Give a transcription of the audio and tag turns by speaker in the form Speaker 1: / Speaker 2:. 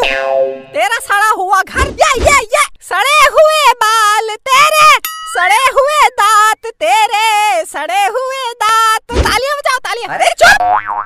Speaker 1: तेरा सड़ा हुआ घर, ये ये ये, सड़े हुए बाल तेरे, सड़े हुए दांत तेरे, सड़े हुए दांत, तालियाँ बजाओ, तालियाँ। अरे चुप!